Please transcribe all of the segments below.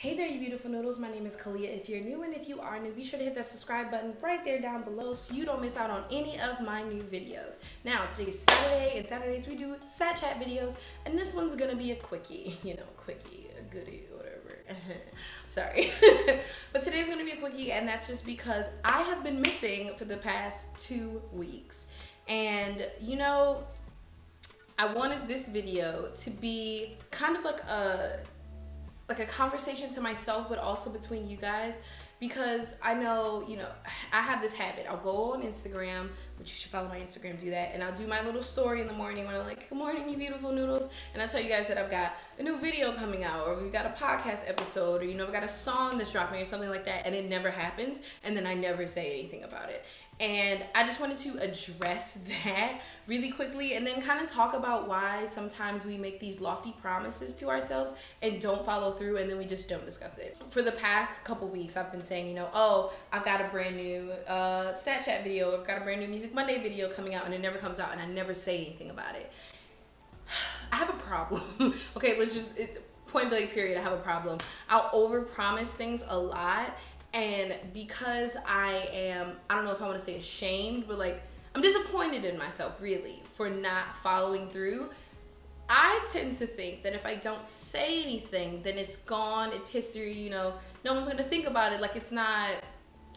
Hey there, you beautiful noodles. My name is Kalieha. If you're new and if you are new, be sure to hit that subscribe button right there down below so you don't miss out on any of my new videos. Now, today is Saturday, and Saturdays we do Sat Chat videos, and this one's gonna be a quickie. You know, quickie, a goodie, whatever. Sorry. but today's gonna be a quickie, and that's just because I have been missing for the past two weeks. And, you know, I wanted this video to be kind of like a like a conversation to myself, but also between you guys. Because I know, you know, I have this habit. I'll go on Instagram, which you should follow my Instagram, do that. And I'll do my little story in the morning when I'm like, good morning, you beautiful noodles. And I tell you guys that I've got a new video coming out, or we've got a podcast episode, or, you know, I've got a song that's dropping, or something like that. And it never happens. And then I never say anything about it. And I just wanted to address that really quickly and then kind of talk about why sometimes we make these lofty promises to ourselves and don't follow through and then we just don't discuss it. For the past couple weeks, I've been saying, you know, oh, I've got a brand new uh, Sat Chat video, I've got a brand new Music Monday video coming out and it never comes out and I never say anything about it. I have a problem. okay, let's just, it, point blank period, I have a problem. I'll overpromise things a lot and because I am, I don't know if I want to say ashamed, but like, I'm disappointed in myself really for not following through. I tend to think that if I don't say anything, then it's gone, it's history, you know, no one's gonna think about it like it's not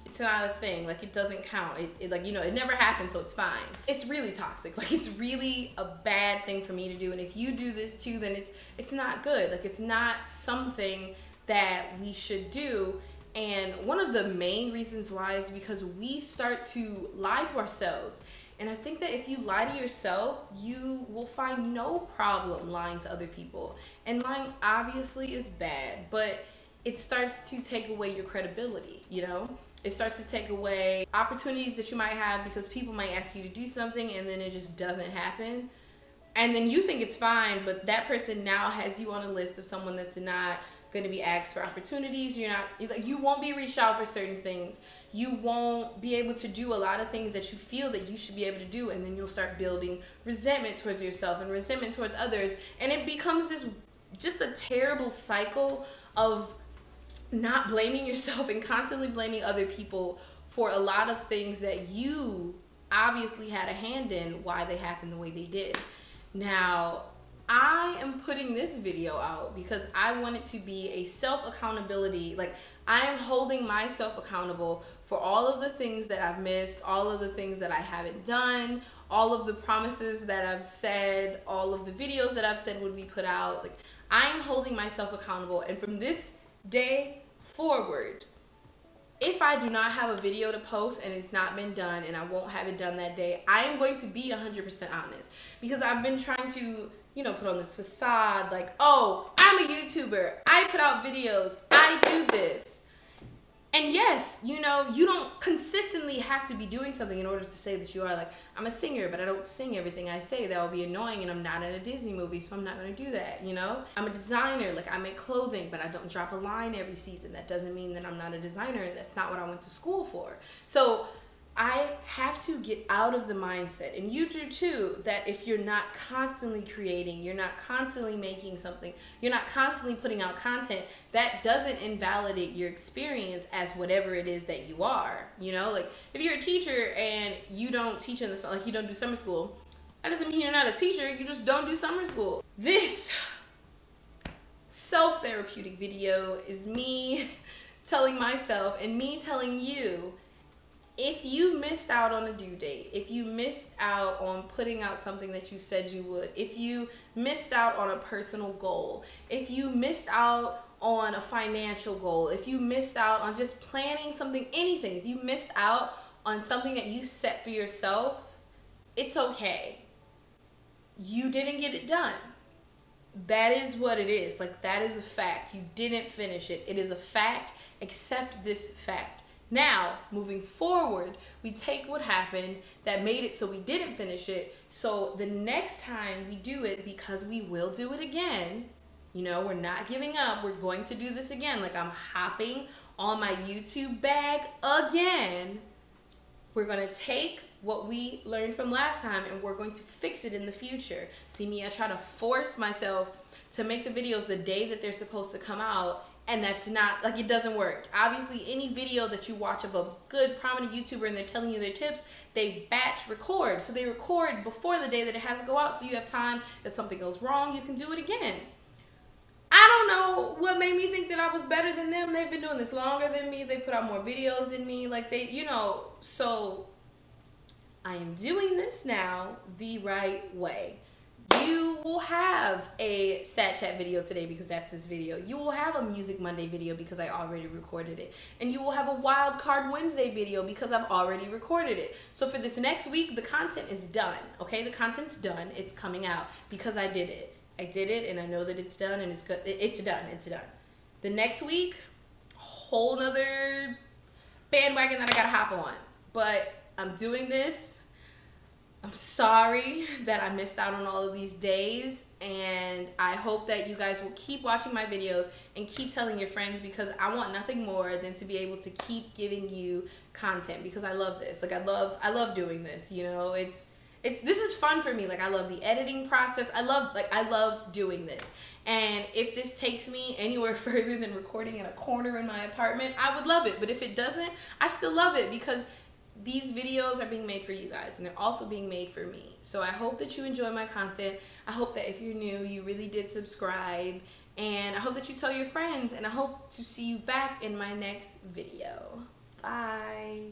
it's not a thing like it doesn't count it, it, like you know it never happened so it's fine it's really toxic like it's really a bad thing for me to do and if you do this too then it's it's not good like it's not something that we should do and one of the main reasons why is because we start to lie to ourselves. And I think that if you lie to yourself, you will find no problem lying to other people. And lying obviously is bad, but it starts to take away your credibility, you know? It starts to take away opportunities that you might have because people might ask you to do something and then it just doesn't happen. And then you think it's fine, but that person now has you on a list of someone that's not going to be asked for opportunities. You're not like you won't be reached out for certain things. You won't be able to do a lot of things that you feel that you should be able to do, and then you'll start building resentment towards yourself and resentment towards others, and it becomes this just a terrible cycle of not blaming yourself and constantly blaming other people for a lot of things that you obviously had a hand in why they happened the way they did. Now, I am putting this video out because I want it to be a self accountability. Like, I am holding myself accountable for all of the things that I've missed, all of the things that I haven't done, all of the promises that I've said, all of the videos that I've said would be put out. Like, I am holding myself accountable. And from this day forward, if I do not have a video to post and it's not been done and I won't have it done that day, I am going to be 100% honest because I've been trying to you know, put on this facade like, oh, I'm a YouTuber. I put out videos. I do this. And yes, you know, you don't consistently have to be doing something in order to say that you are like, I'm a singer, but I don't sing everything I say. That will be annoying and I'm not in a Disney movie, so I'm not gonna do that, you know? I'm a designer, like I make clothing, but I don't drop a line every season. That doesn't mean that I'm not a designer and that's not what I went to school for. So I have to get out of the mindset, and you do too, that if you're not constantly creating, you're not constantly making something, you're not constantly putting out content, that doesn't invalidate your experience as whatever it is that you are. You know, like if you're a teacher and you don't teach in the summer, like you don't do summer school, that doesn't mean you're not a teacher. You just don't do summer school. This self therapeutic video is me telling myself and me telling you if you missed out on a due date, if you missed out on putting out something that you said you would, if you missed out on a personal goal, if you missed out on a financial goal, if you missed out on just planning something, anything, if you missed out on something that you set for yourself, it's okay. You didn't get it done. That is what it is. Like, that is a fact. You didn't finish it. It is a fact. Accept this fact now, moving forward, we take what happened that made it so we didn't finish it. So the next time we do it, because we will do it again, you know, we're not giving up. We're going to do this again. Like I'm hopping on my YouTube bag again. We're going to take what we learned from last time and we're going to fix it in the future. See me, I try to force myself to make the videos the day that they're supposed to come out and that's not like it doesn't work. Obviously, any video that you watch of a good prominent YouTuber and they're telling you their tips, they batch record. So they record before the day that it has to go out, so you have time. If something goes wrong, you can do it again. I don't know what made me think that I was better than them. They've been doing this longer than me. They put out more videos than me. Like they, you know, so I am doing this now the right way you will have a Sat Chat video today because that's this video. You will have a Music Monday video because I already recorded it. And you will have a Wild Card Wednesday video because I've already recorded it. So for this next week, the content is done. Okay, the content's done. It's coming out because I did it. I did it and I know that it's done and it's good. It's done. It's done. The next week, whole nother bandwagon that I gotta hop on. But I'm doing this I'm sorry that I missed out on all of these days and I hope that you guys will keep watching my videos and keep telling your friends because I want nothing more than to be able to keep giving you content because I love this. Like I love I love doing this, you know. It's it's this is fun for me. Like I love the editing process. I love like I love doing this. And if this takes me anywhere further than recording in a corner in my apartment, I would love it. But if it doesn't, I still love it because these videos are being made for you guys and they're also being made for me. So I hope that you enjoy my content. I hope that if you're new, you really did subscribe. And I hope that you tell your friends. And I hope to see you back in my next video. Bye.